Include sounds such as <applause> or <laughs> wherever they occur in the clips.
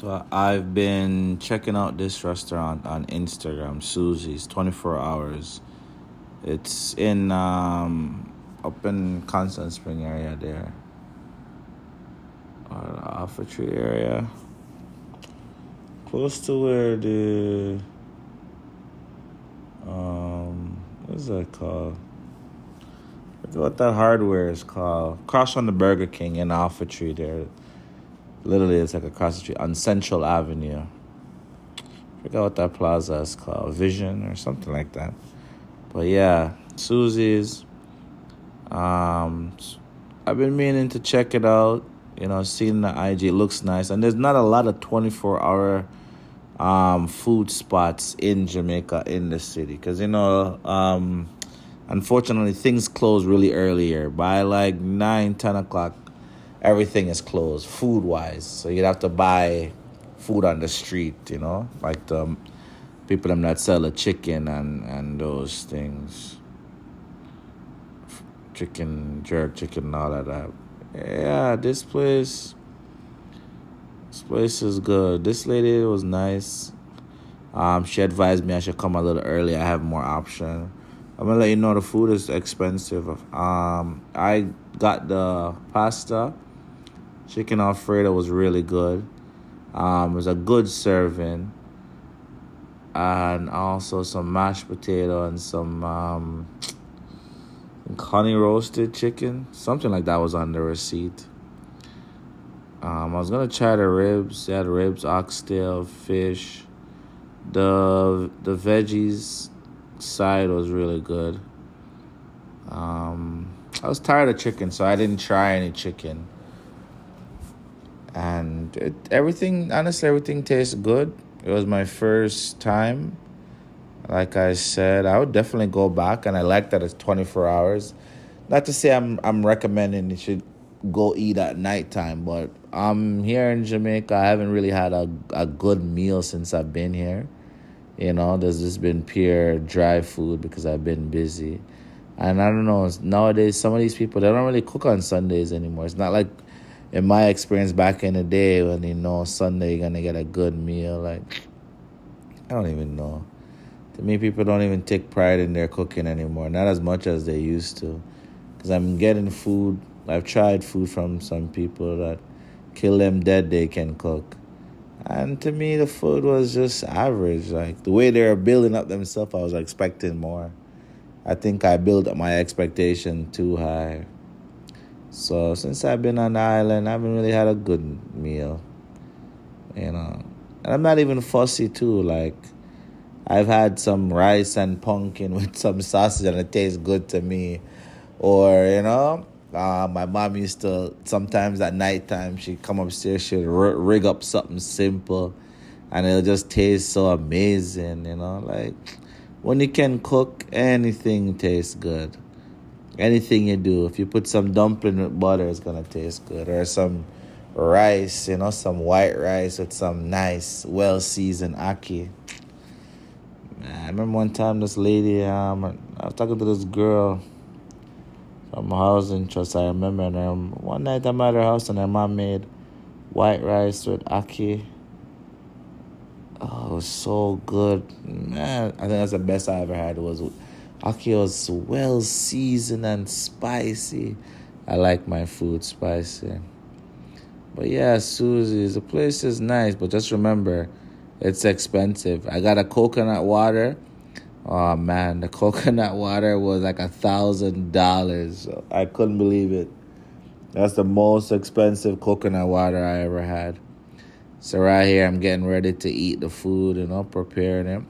So I've been checking out this restaurant on Instagram, Susie's, 24 hours. It's in um, up in Constant Spring area there, or the Half Way Tree area, close to where the um, what is that called? I forget what that hardware is called. Across on the Burger King in Half Way Tree there. Literally, it's like across the street on Central Avenue. I forgot what that plaza is called, Vision or something like that. But yeah, Susie's. Um, I've been meaning to check it out. You know, seeing the IG it looks nice, and there's not a lot of twenty four hour um, food spots in Jamaica in the city because you know, um, unfortunately, things close really earlier by like nine, ten o'clock everything is closed food wise. So you'd have to buy food on the street, you know, like the people them that sell the chicken and and those things, chicken jerk, chicken, all of that. Yeah, this place, this place is good. This lady was nice. Um, she advised me I should come a little early. I have more option. I'm gonna let you know the food is expensive. Um, I got the pasta Chicken Alfredo was really good. Um, it was a good serving. And also some mashed potato and some um, honey roasted chicken. Something like that was on the receipt. Um, I was gonna try the ribs. They had ribs, oxtail, fish. The the veggies side was really good. Um, I was tired of chicken, so I didn't try any chicken and it, everything honestly everything tastes good. It was my first time. Like i said i would definitely go back and i like that it's 24 hours. Not to say i'm i'm recommending you should go eat at nighttime but i'm here in jamaica. I haven't really had a, a good meal since i've been here. You know there's just been pure dry food because i've been busy. And i don't know nowadays some of these people they don't really cook on sundays anymore. It's not like in my experience back in the day when you know Sunday you're gonna get a good meal, like I don't even know. To me, people don't even take pride in their cooking anymore, not as much as they used to. Because I'm getting food. I've tried food from some people that kill them dead they can cook. And to me, the food was just average. Like the way they were building up themselves, I was expecting more. I think I built up my expectation too high. So since I've been on the island, I haven't really had a good meal. You know, and I'm not even fussy too. Like I've had some rice and pumpkin <laughs> with some sausage, and it tastes good to me. Or you know, uh, my mom used to sometimes at nighttime she'd come upstairs, she'd rig up something simple, and it'll just taste so amazing. You know, like when you can cook, anything tastes good anything you do, if you put some dumpling with butter, it's gonna taste good. Or some rice, you know, some white rice with some nice, well seasoned ackee. I remember one time this lady, um, I was talking to this girl from housing trust. I remember, and um, one night I'm at her house and her mom made white rice with ackee. Oh, it was so good, man. I think that's the best I ever had. Was Ackee was well seasoned and spicy. I like my food spicy. But yeah, Susie's, the place is nice, but just remember, it's expensive. I got a coconut water. Oh man, the <laughs> coconut water was like a thousand dollars. I couldn't believe it. That's the most expensive coconut water I ever had. So right here, I'm getting ready to eat the food, you know, preparing it.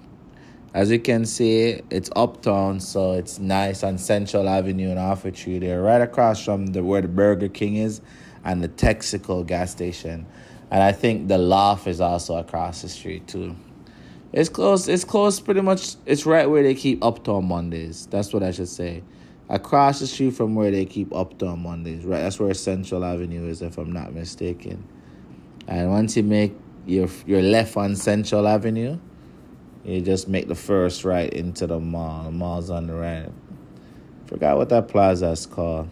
As you can see, it's uptown, so it's nice on Central Avenue and Half Way Tree there, right across from the where the Burger King is and the Texaco gas station. And I think the loft is also across the street too. It's close. It's close. Pretty much. It's right where they keep Uptown Mondays. That's what I should say. Across the street from where they keep Uptown Mondays. Right. That's where Central Avenue is, if I'm not mistaken. And once you make your your left on Central Avenue, you just make the first right into the mall. The mall's on the right. Forgot what that plaza is called.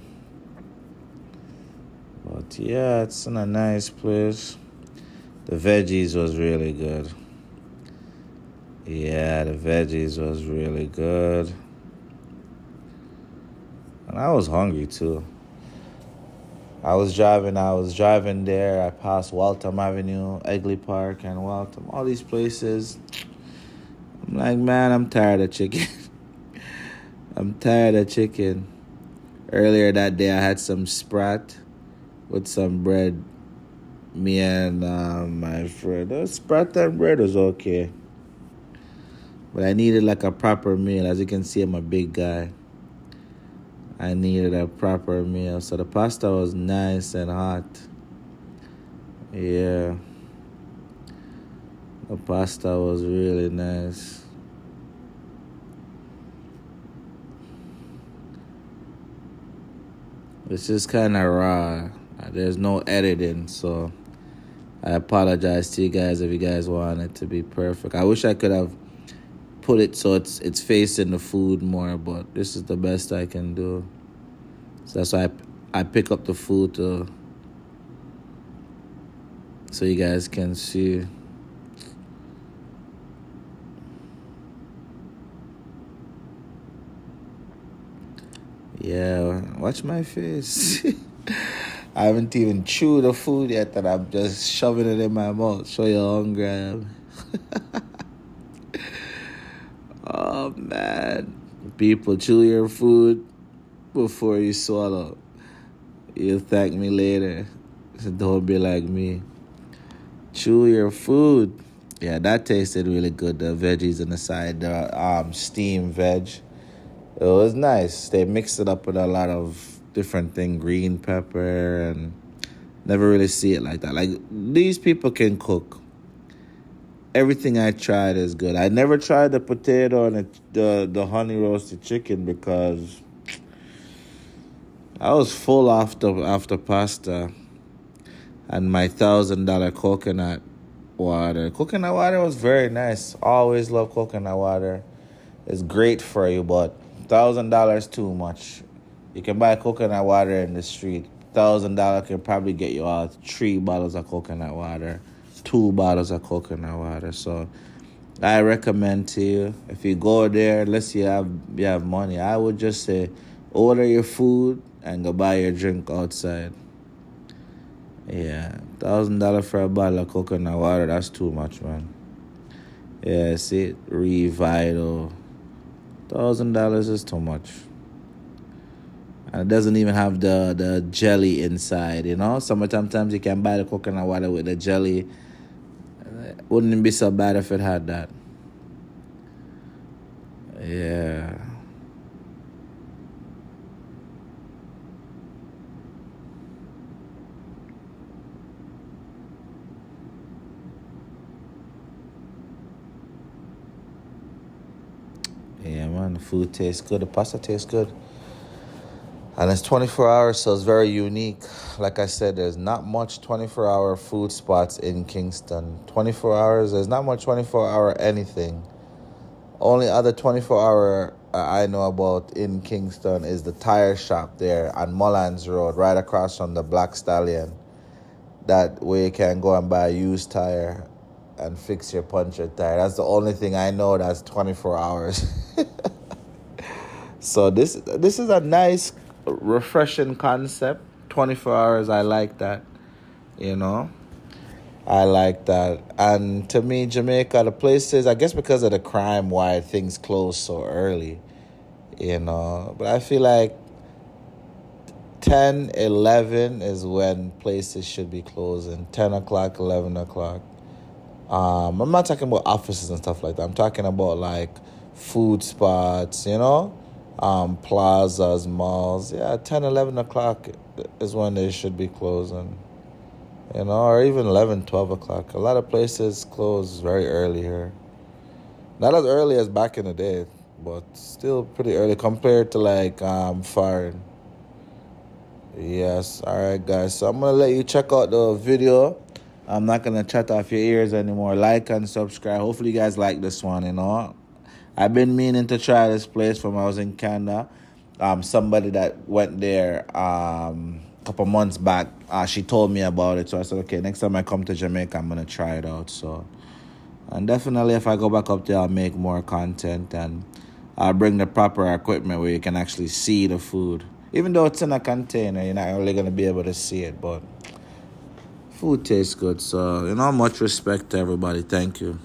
But yeah, it's in a nice place. The veggies was really good. Yeah, the veggies was really good. And I was hungry too. I was driving, I was driving there. I passed Waltham Avenue, Hagley Park, and Waltham, all these places. I'm like, man, I'm tired of chicken. <laughs> I'm tired of chicken. Earlier that day, I had some sprat with some bread. Me and uh, my friend, the sprat and bread was okay. But I needed like a proper meal. As you can see, I'm a big guy. I needed a proper meal. So the pasta was nice and hot. Yeah. The pasta was really nice. It's just kind of raw. Uh, there's no editing, so I apologize to you guys if you guys want it to be perfect. I wish I could have put it so it's it's facing the food more, but this is the best I can do. So that's why I, I pick up the food to so you guys can see. Yeah, watch my face. <laughs> I haven't even chewed the food yet, and I'm just shoving it in my mouth. Show you how hungry I am. <laughs> Oh man. People chew your food before you swallow. You'll thank me later. So don't be like me. Chew your food. Yeah, that tasted really good. The veggies on the side, the um, steamed veg. It was nice. They mixed it up with a lot of different things, green pepper, and never really see it like that. Like these people can cook everything I tried is good. I never tried the potato and the, the, the honey roasted chicken because I was full after after pasta and my thousand dollar coconut water. Coconut water was very nice. Always love coconut water. It's great for you, but thousand dollars too much. You can buy coconut water in the street. Thousand dollar can probably get you all three bottles of coconut water two bottles of coconut water. So I recommend to you if you go there, say you have you have money, I would just say order your food and go buy your drink outside. Yeah, thousand dollar for a bottle of coconut water, that's too much, man. Yeah, see, Revital. Thousand dollars is too much. And it doesn't even have the, the jelly inside, you know? Sometimes you can buy the coconut water with the jelly wouldn't it be so bad if it had that? Yeah. Yeah, man, the food tastes good. The pasta tastes good. And it's 24 hours, so it's very unique. Like I said, there's not much 24 hour food spots in Kingston. 24 hours, there's not much 24 hour anything. Only other 24 hour uh, I know about in Kingston is the tire shop there on Mullans Road, right across from the Black Stallion. That way you can go and buy a used tire and fix your puncture tire. That's the only thing I know that's 24 hours. <laughs> so this this is a nice refreshing concept. 24 hours, I like that. You know? I like that. And to me, Jamaica, the places, I guess because of the crime, why things close so early. You know? But I feel like 10, 11 is when places should be closing. 10 o'clock, 11 o'clock. Um, I'm not talking about offices and stuff like that. I'm talking about like food spots, you know? Um, plazas, malls. Yeah, 10, 11 o'clock is when they should be closing. You know, or even 11, 12 o'clock. A lot of places close very early here. Not as early as back in the day, but still pretty early compared to like um, foreign. Yes, all right, guys. So I'm gonna let you check out the video. I'm not gonna chat off your ears anymore. Like and subscribe. Hopefully, you guys like this one. You know, I've been meaning to try this place from when I was in Canada. Um, somebody that went there um, couple months back. Uh, she told me about it, so I said, okay, next time I come to Jamaica, I'm gonna try it out. So, and definitely, if I go back up there, I'll make more content and I'll bring the proper equipment where you can actually see the food. Even though it's in a container, you're not really gonna be able to see it, but food tastes good. So, you know, much respect to everybody. Thank you.